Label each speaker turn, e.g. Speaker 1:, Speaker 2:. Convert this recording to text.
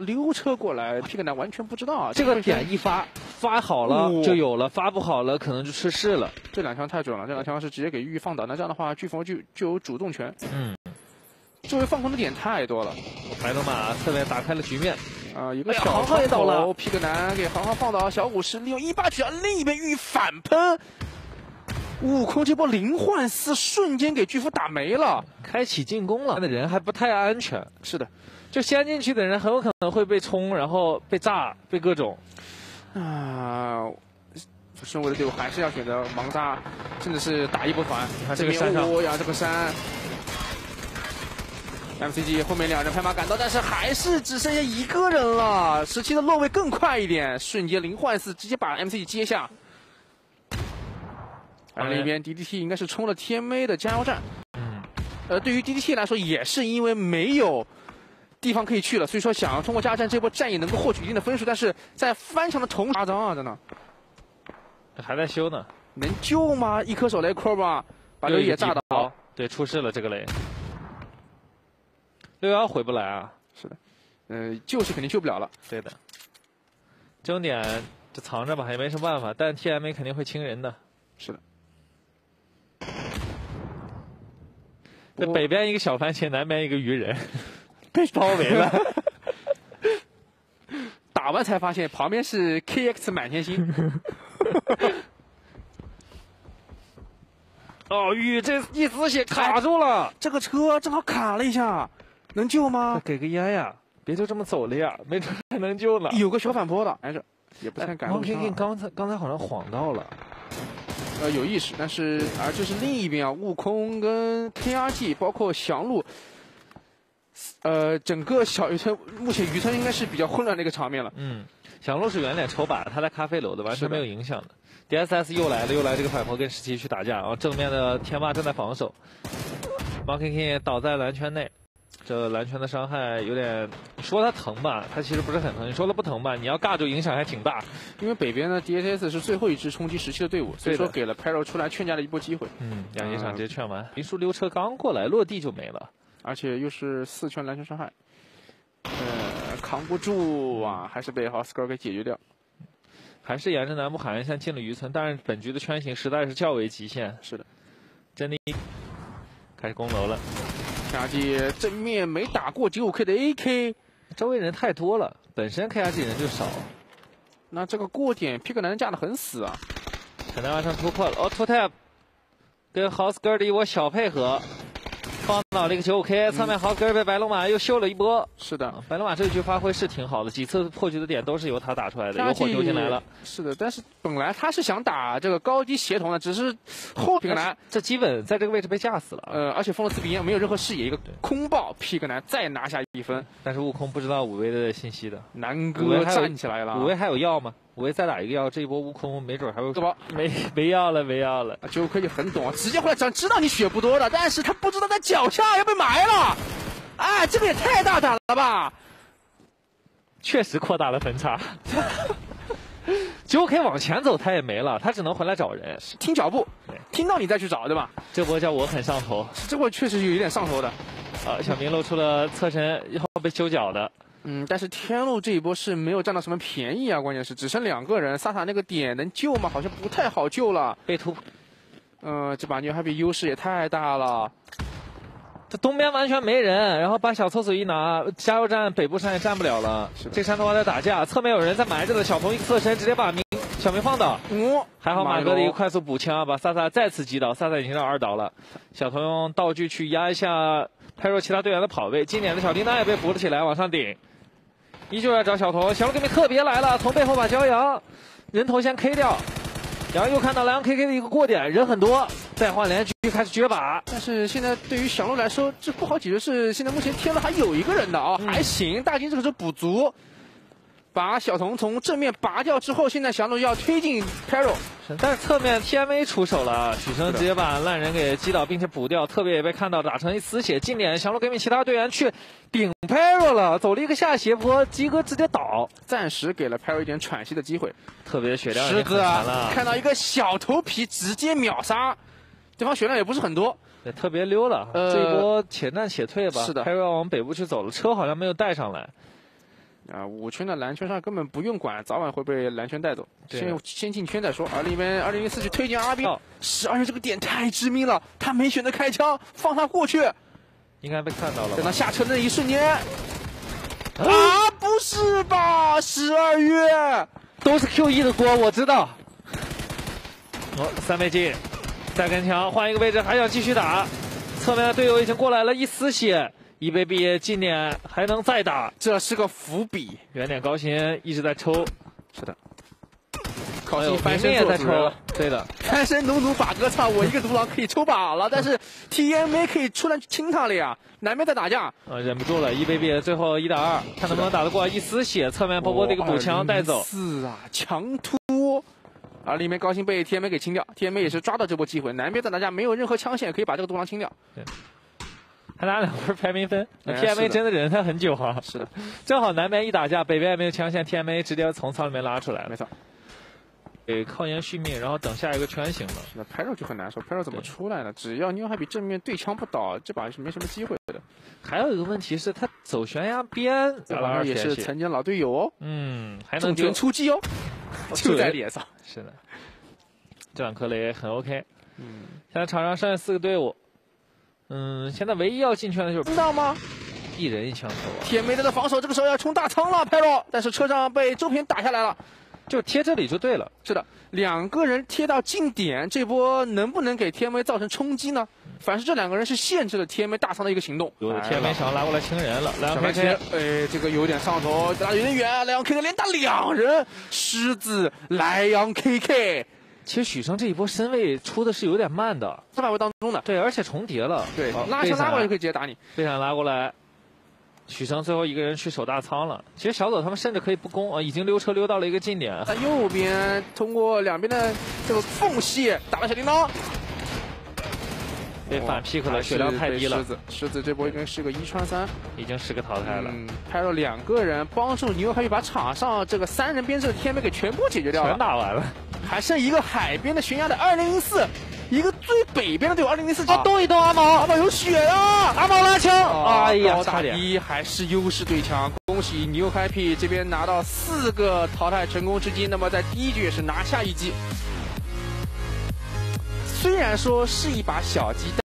Speaker 1: 溜车过来，P 个男完全不知道啊。
Speaker 2: 这个点一发发好了就有了，发不好了可能就出事了。
Speaker 1: 这两枪太准了，这两枪是直接给玉玉放倒，那这样的话，飓风就就有主动权。嗯，周围放空的点太多了。
Speaker 2: 白龙马侧面打开了局面。
Speaker 1: 啊，一个小航
Speaker 2: 航也倒了
Speaker 1: ，P 个男给航航放倒，小五十利用一八九，另一边玉玉反喷。悟空这波零换四瞬间给巨夫打没了，
Speaker 2: 开启进攻了。他的人还不太安全。
Speaker 1: 是的，
Speaker 2: 就先进去的人很有可能会被冲，然后被炸，被各种。
Speaker 1: 啊，身为的队伍还是要选择盲杀，甚至是打一波团。
Speaker 2: 这个山上，
Speaker 1: 呀，这个山。MCG 后面两人拍马赶到，但是还是只剩下一个人了。十七的落位更快一点，瞬间零换四，直接把 MCG 接下。而另一边 DDT 应该是冲了 TMA 的加油站，嗯，呃，对于 DDT 来说也是因为没有地方可以去了，所以说想要通过加油站这波战役能够获取一定的分数，但是在翻墙的同时，夸张啊，真的，
Speaker 2: 还在修呢，
Speaker 1: 能救吗？一颗手雷 b a 把这个野炸倒，
Speaker 2: 对，出事了这个雷，六幺回不来啊，
Speaker 1: 是的，呃，救是肯定救不了了，
Speaker 2: 对的，终点就藏着吧，也没什么办法，但 TMA 肯定会清人的，
Speaker 1: 是的。
Speaker 2: 这北边一个小番茄，南边一个鱼人，被包围了。
Speaker 1: 打完才发现旁边是 KX 满天星。
Speaker 2: 哦，雨这一丝血卡住了，
Speaker 1: 这个车正好卡了一下，能救吗？
Speaker 2: 给个烟呀，别就这么走了呀，没准还能救呢。
Speaker 1: 有个小反坡的，还是也不太敢。
Speaker 2: 王 K K 刚才刚才好像晃到了。
Speaker 1: 呃，有意识，但是而这是另一边啊，悟空跟 KRG 包括翔路，呃，整个小渔村目前渔村应该是比较混乱的一个场面了。
Speaker 2: 嗯，小鹿是圆脸抽把，他在咖啡楼的，完全没有影响的。DSS 又来了，又来这个反坡跟十七去打架，然后正面的天霸正在防守，Monkey King 倒在蓝圈内。这蓝圈的伤害有点，说他疼吧，他其实不是很疼；你说他不疼吧，你要尬住影响还挺大。
Speaker 1: 因为北边的 DSS 是最后一支冲击十七的队伍，所以说给了 Pero 出来劝架的一波机会。
Speaker 2: 嗯，两局场直接劝完，林叔溜车刚过来，落地就没了，
Speaker 1: 而且又是四圈篮球伤害，呃，扛不住啊，还是被 Hosker 给解决掉。
Speaker 2: 还是沿着南部海岸线进了渔村，但是本局的圈形实在是较为极限。
Speaker 1: 是的，
Speaker 2: 真的开始攻楼了。
Speaker 1: R G 正面没打过九五 K 的 A K，
Speaker 2: 周围人太多了，本身 K R G 人就少，
Speaker 1: 那这个过点 Pick 男架的很死啊，
Speaker 2: 可能要上突破了哦，突 tap，跟 House Girl 的一波小配合。放倒了一个球，OK，侧面豪哥被白龙马又秀了一波。
Speaker 1: 是的，
Speaker 2: 白龙马这一局发挥是挺好的，几次破局的点都是由他打出来的，有火丢进来了。
Speaker 1: 是的，但是本来他是想打这个高低协同的，只是后皮克南
Speaker 2: 这基本在这个位置被架死了。
Speaker 1: 呃，而且封了四比一，没有任何视野，一个空爆皮克南再拿下一分。
Speaker 2: 但是悟空不知道五威的信息的，
Speaker 1: 南哥站起来了。
Speaker 2: 五威还有药吗？五位再打一个药，这一波悟空没准还会。
Speaker 1: 这波
Speaker 2: 没没药了，没药了。
Speaker 1: 九五 K 就很懂，直接回来咱，知道你血不多的，但是他不知道在脚下要被埋。了，哎，这个也太大胆了吧！
Speaker 2: 确实扩大了分差。九 K 往前走，他也没了，他只能回来找人，
Speaker 1: 听脚步，听到你再去找，对吧？
Speaker 2: 这波叫我很上头，
Speaker 1: 这波确实有一点上头的。
Speaker 2: 啊，小明露出了侧身然后被修脚的。
Speaker 1: 嗯，但是天路这一波是没有占到什么便宜啊，关键是只剩两个人，萨塔那个点能救吗？好像不太好救了。
Speaker 2: 被突，
Speaker 1: 嗯，这把牛海比优势也太大了。
Speaker 2: 这东边完全没人，然后把小厕所一拿，加油站北部山也站不了了。这山头还在打架，侧面有人在埋着的，小童一侧身直接把明小明放倒。嗯，还好马哥的一个快速补枪，把萨萨再次击倒。萨萨已经到二倒了。小童用道具去压一下泰若其他队员的跑位，经典的小叮当也被扶了起来，往上顶。依旧要找小童，小龙这边特别来了，从背后把骄阳人头先 K 掉。然后又看到莱昂 K K 的一个过点，人很多，再换连续开始绝把。
Speaker 1: 但是现在对于小鹿来说，这不好解决。是现在目前天了还有一个人的啊，还行。大金这个时候补足，把小童从正面拔掉之后，现在小鹿要推进 Pero。
Speaker 2: 但是侧面 T M A 出手了，许生直接把烂人给击倒，并且补掉，特别也被看到打成一丝血。近点，翔龙给你其他队员去顶 Pero 了，走了一个下斜坡，鸡哥直接倒，
Speaker 1: 暂时给了 Pero 一点喘息的机会。
Speaker 2: 特别血量
Speaker 1: 也很残了，看到一个小头皮直接秒杀，对方血量也不是很多，
Speaker 2: 也特别溜了。这一波且战且退吧。
Speaker 1: 是的
Speaker 2: ，Pero 往北部去走了，车好像没有带上来。
Speaker 1: 啊，五圈的蓝圈上根本不用管，早晚会被蓝圈带走。先先进圈再说。而里边二零零四去推进阿斌，十二月这个点太致命了，他没选择开枪，放他过去，
Speaker 2: 应该被看到了。
Speaker 1: 等他下车的那一瞬间，啊，不是吧？十二月
Speaker 2: 都是 Q E 的锅，我知道。哦，三倍镜，再跟墙，换一个位置，还想继续打。侧面的队友已经过来了，一丝血。一杯毕近点还能再打，
Speaker 1: 这是个伏笔。
Speaker 2: 远点高薪一直在抽，
Speaker 1: 是的。高薪翻身也在抽，
Speaker 2: 对的。
Speaker 1: 翻身努努把哥唱，我一个独狼可以抽把了，但是 TMA 可以出来清他了呀。南边在打架，
Speaker 2: 啊，忍不住了。一杯毕最后一打二，看能不能打得过。一丝血，侧面波波的一个补枪带走。
Speaker 1: 四啊，强突。啊，里面高薪被 TMA 给清掉，TMA 也是抓到这波机会。南边在打架，没有任何枪线可以把这个独狼清掉。
Speaker 2: 对。他拿两分排名分，TMA 真的忍他很久哈。
Speaker 1: 是的，
Speaker 2: 正好南边一打架，北边也没有枪线，TMA 直接从仓里面拉出来了。
Speaker 1: 没错，
Speaker 2: 给抗烟续命，然后等下一个圈型了。
Speaker 1: 那拍肉就很难受，拍肉怎么出来呢？只要妞还比正面对枪不倒，这把是没什么机会的。
Speaker 2: 还有一个问题是，他走悬崖边，
Speaker 1: 也是曾经老队友哦。
Speaker 2: 嗯，还
Speaker 1: 能拳出击哦，就在脸上。
Speaker 2: 是的，这两颗雷很 OK。嗯，现在场上剩下四个队伍。嗯，现在唯一要进圈的就是
Speaker 1: 知道吗？
Speaker 2: 一人一枪头啊！
Speaker 1: 铁梅德的防守这个时候要冲大仓了，派洛，但是车上被周平打下来了，
Speaker 2: 就贴这里就对了。
Speaker 1: 是的，两个人贴到近点，这波能不能给天梅造成冲击呢？反正这两个人是限制了天梅大仓的一个行动。
Speaker 2: 有的天梅想要拉过来清人了，两 K K，
Speaker 1: 哎，这个有点上头，打有点远，两 K K 连打两人，狮子莱阳 K K。
Speaker 2: 其实许生这一波身位出的是有点慢的，
Speaker 1: 四百位当中的，
Speaker 2: 对，而且重叠了，
Speaker 1: 对，拉车拉过来就可以直接打你，
Speaker 2: 背闪拉过来，许生最后一个人去守大仓了。其实小左他们甚至可以不攻啊，已经溜车溜到了一个近点。
Speaker 1: 在右边通过两边的这个缝隙打了小叮当，
Speaker 2: 被反 pick 了，血量太低了。
Speaker 1: 狮子，狮子这波应该是个一穿三，
Speaker 2: 已经是个淘汰了。
Speaker 1: 派了两个人帮助牛海把场上这个三人编制的天妹给全部解决掉了，
Speaker 2: 全打完了。
Speaker 1: 还剩一个海边的悬崖的二零零四，一个最北边的队友二零零四。
Speaker 2: 啊，动一动阿毛，
Speaker 1: 阿毛有血啊！
Speaker 2: 阿毛拉枪，哎呀，差点。
Speaker 1: 一还是优势对枪，恭喜 New Happy 这边拿到四个淘汰成功之机，那么在第一局也是拿下一击。虽然说是一把小鸡。